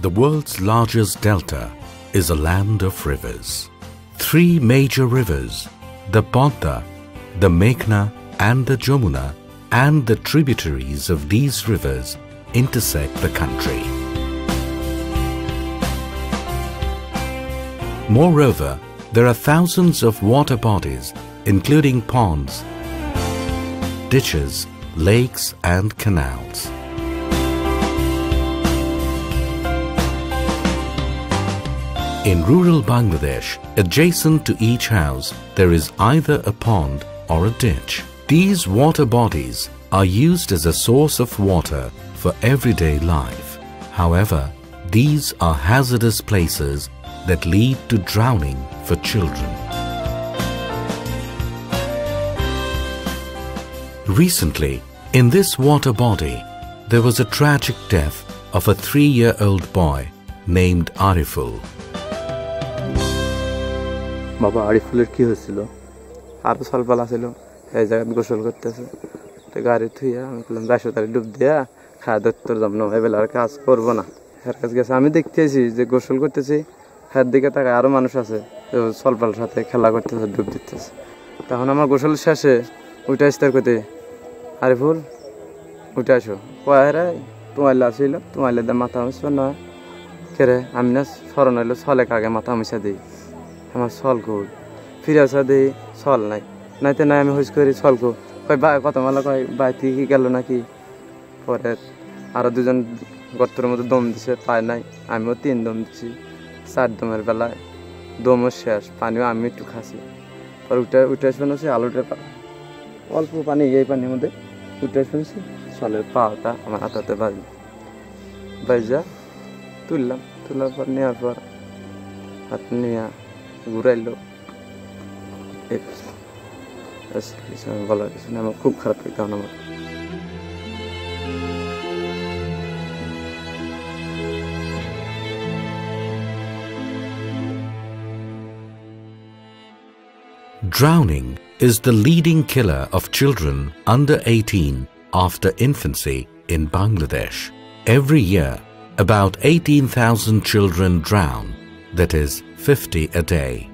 The world's largest delta, is a land of rivers. Three major rivers, the Padma, the Meghna and the Jamuna and the tributaries of these rivers intersect the country. Moreover, there are thousands of water bodies including ponds, ditches, lakes and canals. In rural Bangladesh, adjacent to each house, there is either a pond or a ditch. These water bodies are used as a source of water for everyday life. However, these are hazardous places that lead to drowning for children. Recently, in this water body, there was a tragic death of a three-year-old boy named Ariful. বাবা আরিফুলের কি হয়েছিল? আরও সলপাল আছিল এই জায়গায় গোসল করতেছে। তো গাড়ি থুইয়া আমি বললাম যাইশো তারি ডুব দিয়া খাওয়া দত্তর যাম না এবেলা আর কাজ করব না। হের কাছে গেছে। আমি দেখতেছি যে গোসল করতেছি, হের দিকে তাকায় আরও মানুষ আছে সলপাল সাথে খেলা করতেছে, ডুব দিতেছে। তখন আমার গোসল শেষে উঠে আসতে করতে আরিফুল, উঠে আসো। কয় রে তোমাইলে আসিল দে মাথা মুছবে না। কেরে আমি না, স্মরণ হইল, ছলেক আগে মাথা মুছা দিই আমার সল কই ফিরে আসা দিই সল নাই। নাইতে নাই আমি হুস করি সল কো। কয় বা কত মালা কয়, বাই, তুই কি গেল নাকি? পরে আরও দুজন গর্তর মধ্যে দম দিছে, পায় নাই। আমিও তিন দম দিছি। চার দমের বেলায় দমও শেষ, পানিও আমি একটু খাসি পরে উঠে উঠে হচ্ছে আলুটা অল্প পানি, এই পানির মধ্যে উঠে শুনছি সলের পাওয়াটা আমার হাতাতে বাজি বাইজা তুললাম। তোলার পর নেওয়ার পর হাত নিয়ে ঘুরাইলো এই ব্যাস কিছু আমি বলার কিছু না আমার খুব খারাপ লাগে কারণ আমার Drowning is the leading killer of children under 18 after infancy in Bangladesh. Every year, about 18,000 children drown, that is 50 a day.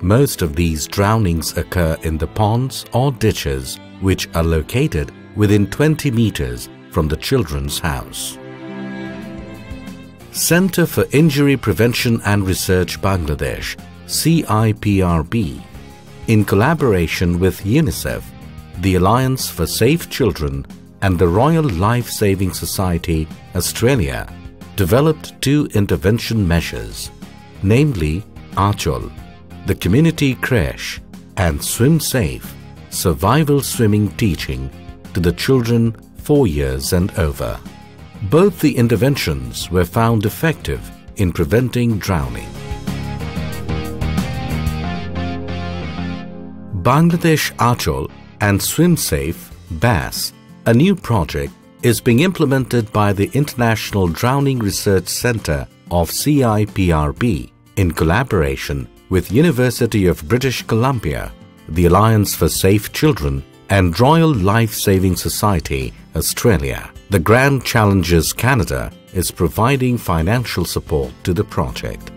Most of these drownings occur in the ponds or ditches which are located within 20 meters from the children's house. Center for Injury Prevention and Research Bangladesh, CIPRB, in collaboration with UNICEF, the Alliance for Safe Children and the Royal Life Saving Society Australia developed two intervention measures, namely Anchal, the community creche and Swim Safe, survival swimming teaching to the children 4 years and over. Both the interventions were found effective in preventing drowning. Bangladesh Anchal and Swim Safe BASS, a new project, is being implemented by the International Drowning Research Centre of CIPRB in collaboration with University of British Columbia, the Alliance for Safe Children and Royal Life Saving Society Australia. The Grand Challenges Canada is providing financial support to the project.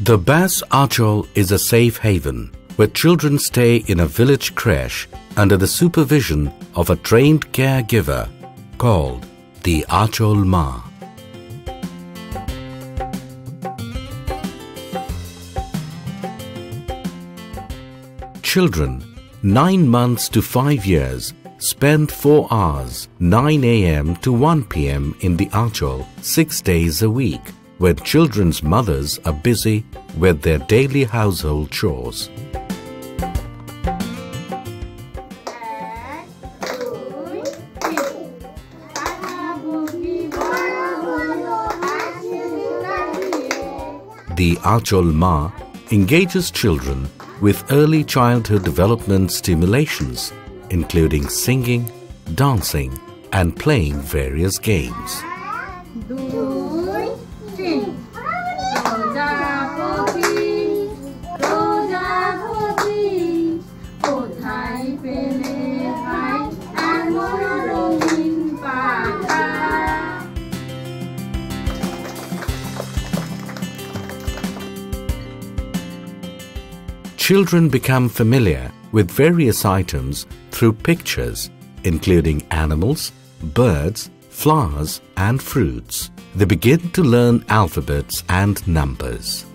The BASS Anchal is a safe haven where children stay in a village creche under the supervision of a trained caregiver called the Anchal Ma. Children 9 months to 5 years spend 4 hours 9 a.m. to 1 p.m. in the Anchal 6 days a week when children's mothers are busy with their daily household chores. The Anchal Ma engages children with early childhood development stimulations, including singing, dancing, and playing various games. Children become familiar with various items through pictures, including animals, birds, flowers, and fruits. They begin to learn alphabets and numbers.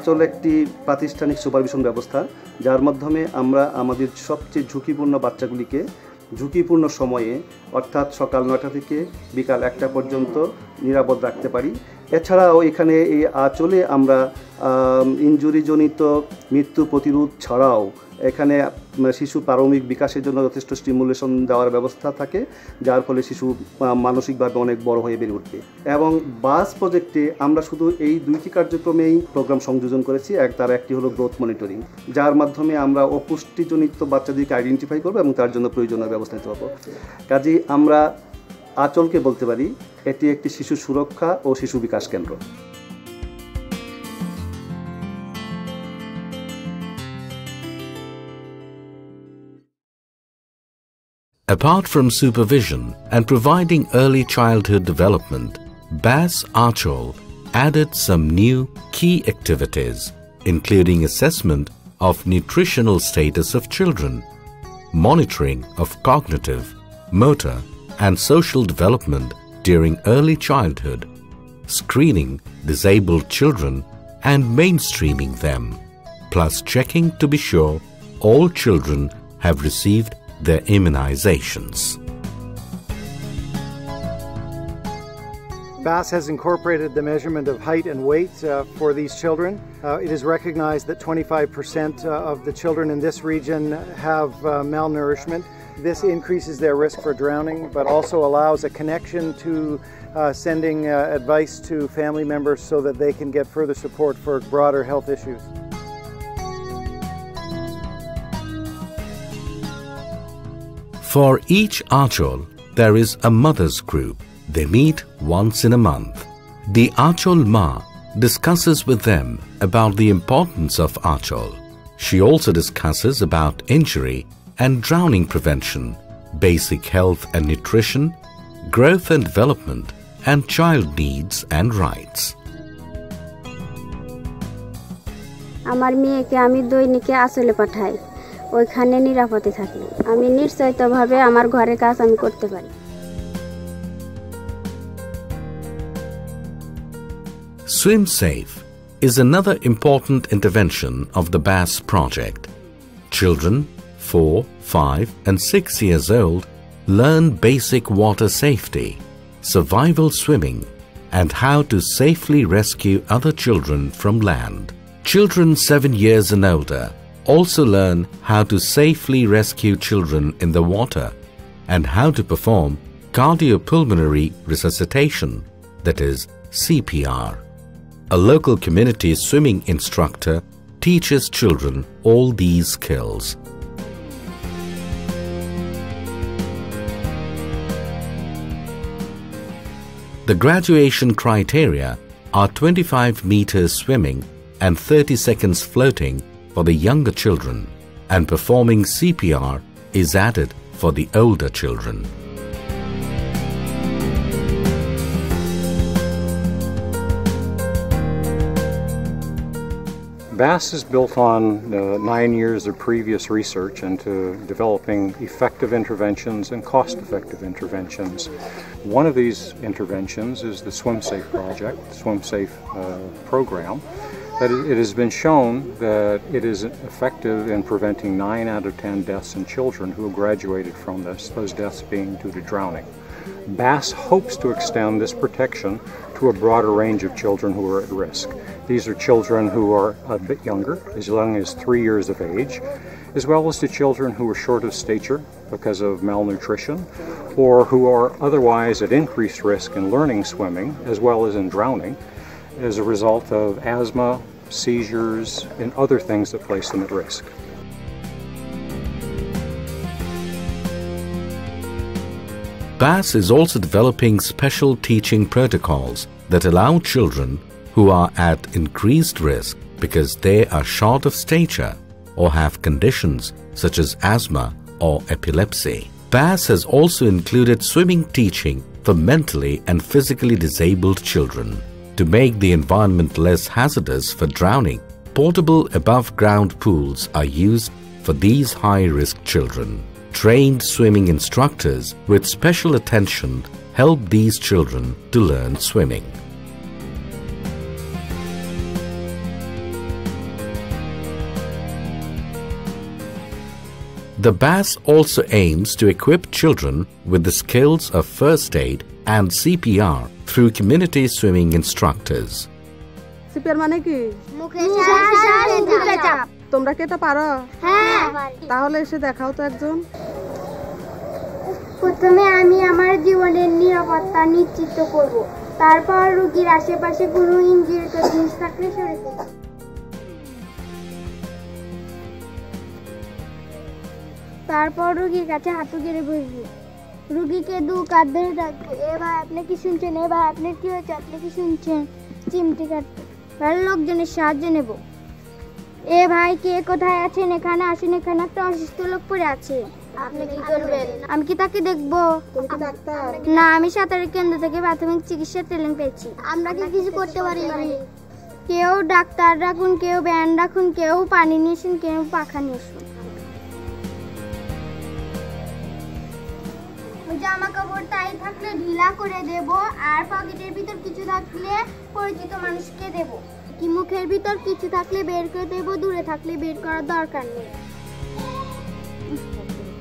আচল একটি প্রাতিষ্ঠানিক supervision ব্যবস্থা যার মাধ্যমে আমরা আমাদের সবচেয়ে ঝুঁকিপূর্ণ বাচ্চাগুলিকে ঝুঁকিপূর্ণ সময়ে অর্থাৎ সকাল নয়টা থেকে বিকাল একটা পর্যন্ত নিরাপদ রাখতে পারি। এছাড়াও এখানে এই আঁচলে আমরা ইঞ্জুরিজনিত মৃত্যু প্রতিরোধ ছাড়াও এখানে শিশু প্রারম্ভিক বিকাশের জন্য যথেষ্ট স্টিমুলেশন দেওয়ার ব্যবস্থা থাকে, যার ফলে শিশু মানসিকভাবে অনেক বড় হয়ে বেড়ে উঠবে। এবং বাস প্রজেক্টে আমরা শুধু এই দুইটি কার্যক্রমেই প্রোগ্রাম সংযোজন করেছি, এক তার একটি হলো গ্রোথ মনিটরিং, যার মাধ্যমে আমরা অপুষ্টিজনিত বাচ্চাদেরকে আইডেন্টিফাই করব এবং তার জন্য প্রয়োজনীয় ব্যবস্থা নিতে পারব। কাজেই আমরা আচলকে বলতে পারি এটি একটি শিশু সুরক্ষা ও শিশু বিকাশ কেন্দ্র। Apart from supervision and providing early childhood development, BASS Anchal added some new key activities, including assessment of nutritional status of children, monitoring of cognitive motor, and social development during early childhood, screening disabled children and mainstreaming them, plus checking to be sure all children have received their immunizations. BASS has incorporated the measurement of height and weight uh, for these children. Uh, it is recognized that 25% uh, of the children in this region have uh, malnourishment. This increases their risk for drowning, but also allows a connection to uh, sending uh, advice to family members so that they can get further support for broader health issues. For each Anchal, there is a mother's group. They meet once in a month. The Anchal Ma discusses with them about the importance of Anchal. She also discusses about injury and drowning prevention, basic health and nutrition, growth and development, and child needs and rights. আমার মেয়েকে আমি দৈনিকে আসলে পাঠাই ওইখানে নিরাপদে থাকি আমি নিশ্চয়তভাবে আমার ঘরের কাজ আমি করতে পারি Swim Safe is another important intervention of the BAS project. Children 4, 5 and 6 years old learn basic water safety, survival swimming and how to safely rescue other children from land. Children 7 years and older also learn how to safely rescue children in the water and how to perform cardiopulmonary resuscitation, that is CPR. A local community swimming instructor teaches children all these skills. The graduation criteria are 25 meters swimming and 30 seconds floating for the younger children, and performing CPR is added for the older children. BASS is built on uh, nine years of previous research into developing effective interventions and cost effective interventions. One of these interventions is the SwimSafe project, SwimSafe uh, program. That it has been shown that it is effective in preventing 9 out of 10 deaths in children who have graduated from this, those deaths being due to drowning. BASS hopes to extend this protection to a broader range of children who are at risk. These are children who are a bit younger, as young as three years of age, as well as to children who are short of stature because of malnutrition, or who are otherwise at increased risk in learning swimming as well as in drowning as a result of asthma, seizures, and other things that place them at risk. BASS is also developing special teaching protocols that allow children who are at increased risk because they are short of stature or have conditions such as asthma or epilepsy. BASS has also included swimming teaching for mentally and physically disabled children. To make the environment less hazardous for drowning, portable above ground pools are used for these high risk children trained swimming instructors with special attention help these children to learn swimming. The BASS also aims to equip children with the skills of first aid and CPR through community swimming instructors. CPR মানে কি? মুখে চাপ। তোমরা কি এটা পারো? তাহলে এসে দেখাও তো একজন। প্রথমে আমি আমার জীবনের নিরাপত্তা নিশ্চিত করব। তারপর রোগীর আশেপাশে কোনো ইঞ্জিরিত জিনিস থাকলে সরে তারপর রুগীর কাছে হাঁটু গেড়ে বসবো। রুগীকে দু কাঁধ ধরে রাখব এ ভাই, আপনি কি শুনছেন? এ ভাই আপনার কি হয়েছে? আপনি কি শুনছেন? চিমটি কাটতে ভালো লোকজনের সাহায্য নেব। এ ভাই কে কোথায় আছেন? এখানে আসেন এখানে একটা অসুস্থ লোক পড়ে আছে। আপনি কি করবেন? আমি কি তাকে দেখব? না আমি সাঁতারের কেন্দ্র থেকে প্রাথমিক চিকিৎসা ট্রেনিং পেয়েছি। আমরা কি কিছু করতে পারি কেউ ডাক্তার রাখুন কেউ ব্যান্ড রাখুন কেউ পানি নিয়ে আসুন কেউ পাখা নিয়ে আসুন। জামা কাপড় তাই থাকলে ঢিলা করে দেব আর পকেটের ভিতর কিছু থাকলে পরিচিত মানুষকে দেব। কি মুখের ভিতর কিছু থাকলে বের করে দেব, দূরে থাকলে বের করার দরকার নেই।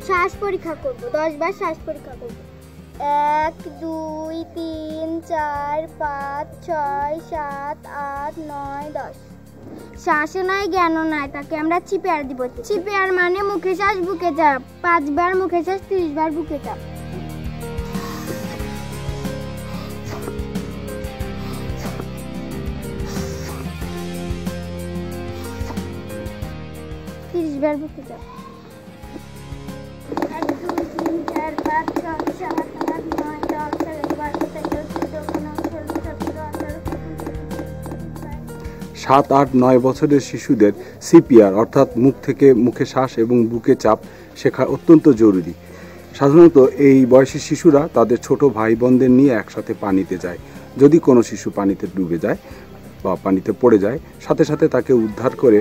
শ্বাস পরীক্ষা করব, দশ বার শ্বাস পরীক্ষা করব। এক, দুই, তিন, চার, পাঁচ, ছয়, সাত, আট, নয়, দশ। শ্বাসও নয় জ্ঞান নয় তাকে আমরা চিপিআর দিব। চিপেয়ার মানে মুখে শ্বাস, বুকে চাপ পাঁচবার মুখে শ্বাস, তিরিশ বার বুকে চাপ তিরিশ বার ছয় সাত আট নয় সাত, আট, নয় বছরের শিশুদের সিপিআর, অর্থাৎ মুখ থেকে মুখে শ্বাস এবং বুকে চাপ শেখা অত্যন্ত জরুরি। সাধারণত এই বয়সী শিশুরা তাদের ছোট ভাই বোনদের নিয়ে একসাথে পানিতে যায়। যদি কোনো শিশু পানিতে ডুবে যায় বা পানিতে পড়ে যায়, সাথে সাথে তাকে উদ্ধার করে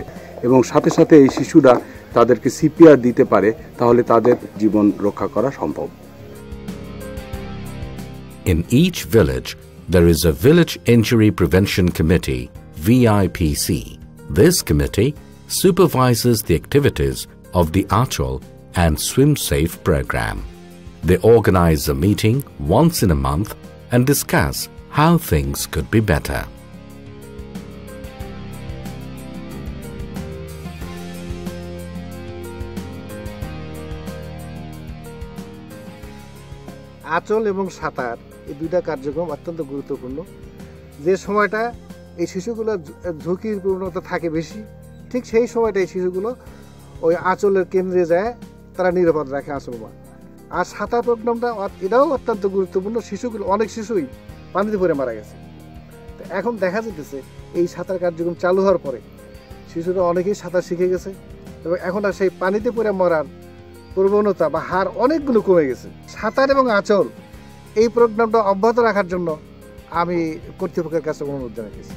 In each village, there is a Village Injury Prevention Committee, VIPC. This committee supervises the activities of the Anchal and Swim Safe program. They organize a meeting once in a month and discuss how things could be better. আঁচল এবং সাঁতার এই দুইটা কার্যক্রম অত্যন্ত গুরুত্বপূর্ণ। যে সময়টা এই শিশুগুলো ঝুঁকির পূর্ণতা থাকে বেশি, ঠিক সেই সময়টা এই শিশুগুলো ওই আঁচলের কেন্দ্রে যায়, তারা নিরাপদ রাখে আঁচল আর সাঁতার প্রোগ্রামটা এটাও অত্যন্ত গুরুত্বপূর্ণ, শিশুগুলো, অনেক শিশুই পানিতে পড়ে মারা গেছে। তো এখন দেখা যেতেছে এই সাঁতার কার্যক্রম চালু হওয়ার পরে শিশুরা অনেকেই সাঁতার শিখে গেছে এবং এখন আর সেই পানিতে পড়ে মরার প্রবণতা বা হার অনেকগুলো কমে গেছে। সাঁতার এবং আঁচল এই প্রোগ্রামটা অব্যাহত রাখার জন্য আমি কর্তৃপক্ষের কাছে অনুরোধ জানাইছি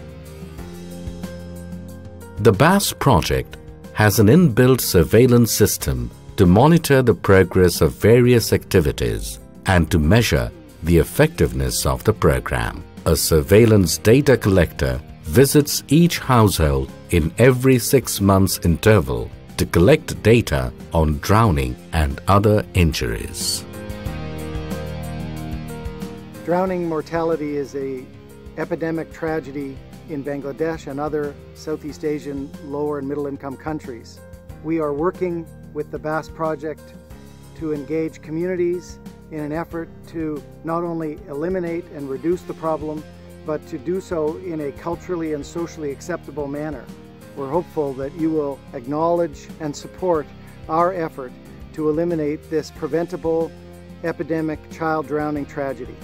The BASS project has an inbuilt surveillance system to monitor the progress of various activities and to measure the effectiveness of the program. A surveillance data collector visits each household in every six months interval to collect data on drowning and other injuries. Drowning mortality is a epidemic tragedy in Bangladesh and other Southeast Asian lower and middle income countries. We are working with the BASS project to engage communities in an effort to not only eliminate and reduce the problem, but to do so in a culturally and socially acceptable manner. We're hopeful that you will acknowledge and support our effort to eliminate this preventable epidemic child drowning tragedy.